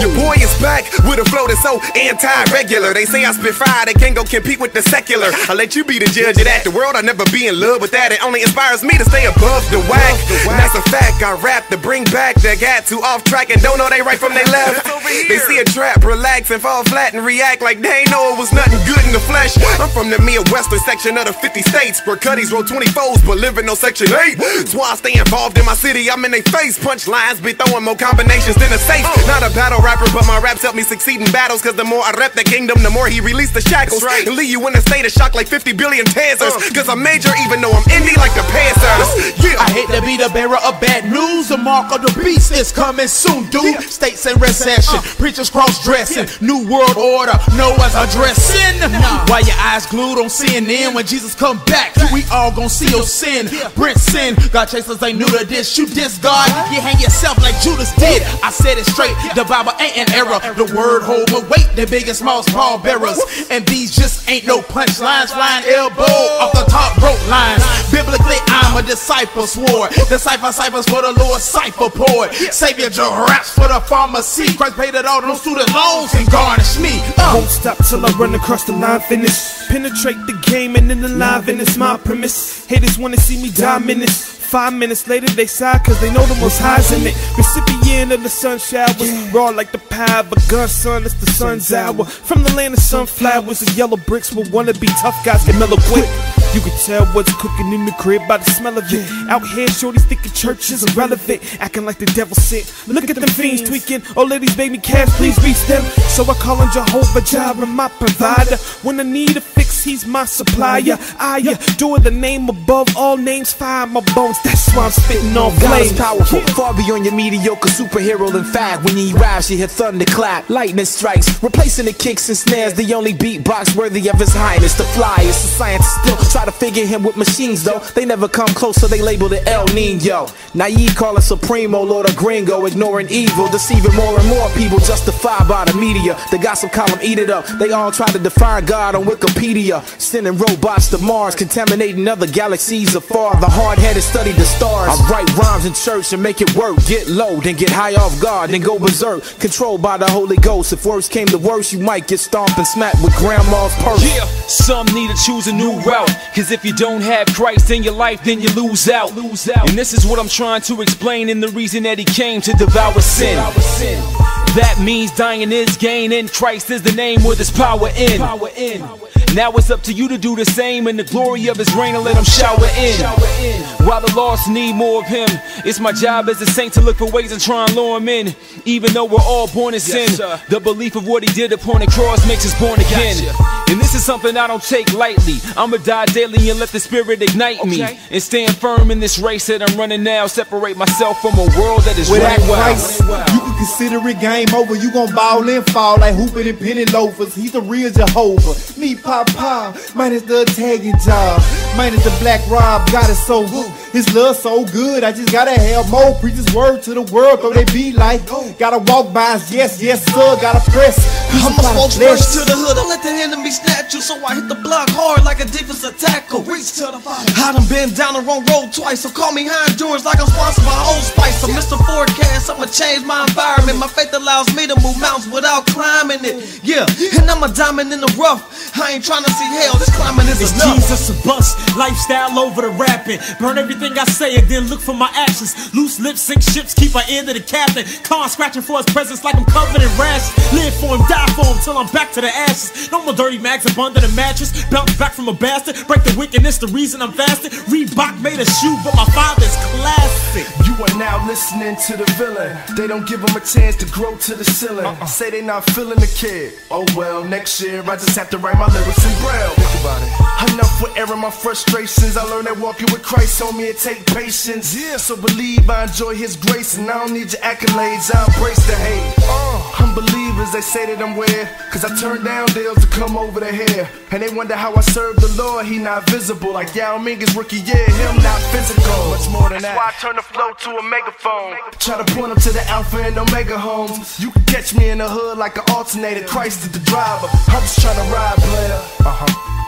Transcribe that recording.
Your boy is back with a flow that's so anti-regular. They say I spit fire, they can't go compete with the secular. I let you be the judge of that. The world, I never be in love with that. It only inspires me to stay above the whack. And that's a fact. I rap to bring back the got too off track and don't know they right from they left. They see a trap, relax and fall flat and react like they know it was nothing good the flesh. I'm from the Midwestern section of the 50 states where Cuddies roll 24s but live in no section 8. That's why I stay involved in my city. I'm in they face. Punchlines be throwing more combinations than a safe. Not a battle rapper, but my raps help me succeed in battles. Cause the more I rep the kingdom, the more he release the shackles. right. And leave you in a state of shock like 50 billion tasers. Uh. Cause I'm major even though I'm indie like the Panthers. Be the bearer of bad news. The mark of the beast is coming soon, dude. States in recession, uh. preachers cross dressing. New world order, Noah's addressing. Nah. While your eyes glued on CNN, when Jesus come back, we all gon' see your sin. Brent sin, God chasers ain't new to this. You diss God, you hang yourself like Judas did. I said it straight, the Bible ain't an error. The word hold my weight, the big and small small bearers. And these just ain't no punchlines, flying elbow off the top rope lines. I'm a disciple swore. Disciple ciphers for the Lord, cipher poet. Savior raps for the pharmacy. Christ paid it all, no student loans and garnish me. Uh. Won't stop till I run across the line finish. Penetrate the game and then alive, and it's my premise. Haters wanna see me die minutes. Five minutes later, they sigh cause they know the most highs in it. Recipient of the sun showers, raw like the pie of a gun, son. It's the sun's hour. From the land of sunflowers and yellow bricks, will wanna be tough guys get mellow quick. You can tell what's cooking in the crib by the smell of it. Out here, shorties thinking church is irrelevant, acting like the devil sent. Look at them fiends tweaking. All of these baby calves, please reach them. So I call on Jehovah Jireh, my provider. When I need a fix, he's my supplier. I adore the name above all names. Fire my bones, that's why I'm spitting on flames. powerful, far beyond your mediocre superhero. In fact, when he raps, you hear thunder clap, lightning strikes, replacing the kicks and snares. The only beatbox worthy of his highness, the flyest. The scientists still try to figure him with machines, though they never come close, so they label it El Nino. Naive calling Supremo, Lord of Gringo, ignoring evil, deceiving more and more people, justified by the media. The gossip column eat it up. They all try to define God on Wikipedia, sending robots to Mars, contaminating other galaxies afar. The hard-headed study the stars. I write rhymes in church and make it work. Get low, then get high off guard, then go berserk. Controlled by the Holy Ghost. If worse came to worse, you might get stomped and smacked with grandma's purse. Yeah, some need to choose a new route. Cause if you don't have Christ in your life, then you lose out. Lose out. And this is what I'm trying to explain, and the reason that he came to devour sin. That means dying is gain, and Christ is the name with his power in. Now it's up to you to do the same in the glory of his reign and let him shower in. While the lost need more of him, it's my job as a saint to look for ways and try and lure him in. Even though we're all born in sin, the belief of what he did upon the cross makes us born again. And this is something I don't take lightly. I'ma die daily and let the spirit ignite me. And stand firm in this race that I'm running now. Separate myself from a world that is Without running wild. Christ, you can consider it game over. You gon' ball and fall like hooping and penny loafers. He's a real Jehovah. Me, Papa, minus the tagging job. Minus the black rob, got it so good. His love so good, I just gotta have more. Preach his word to the world, though they be like, gotta walk by us, yes, yes, sir, gotta press. I'm a Somebody spokesperson bless. to the hood. Don't let the enemy snatch you, so I hit the block hard like a defensive tackle. Reach to the fire. I done been down the wrong road twice, so call me high endurance like I'm sponsored by Old Spice. I'm Mr. Forecast, I'ma change my environment. My faith allows me to move mountains without climbing it. Yeah, and I'm a diamond in the rough. I ain't trying to see hell, this climbing is It's enough. Jesus a bust, lifestyle over the rapping. Burn everything I say and then look for my actions. Loose lips sink ships, keep my ear to the captain. Con scratching for his presence like I'm covered in rash. Live for him, die for him till I'm back to the ashes. No more dirty mags up under the mattress. Bounce back from a bastard. Break the wickedness, the reason I'm fasting. Reebok made a shoe, but my father's classic. You are now listening to the villain. They don't give him a chance to grow to the ceiling. Say they not feeling the kid. Oh well, next year I just have to write my lyrics in braille. Think about it. Enough with airing my frustrations. I learned that walking with Christ on me it take patience. Yeah, so believe I enjoy His grace and I don't need your accolades. I embrace the hate. Uh, unbelievers they say that I'm weird, cause I turn down deals to come over to here, and they wonder how I serve the Lord. He not visible like Yao Ming is rookie year. Him not physical. Much more than that. That's why I turn the flow to a megaphone. Try to point them to the Alpha and Omega homes. You can catch me in the hood like an alternator. Christ is the driver. I'm just trying to ride, player. Uh huh.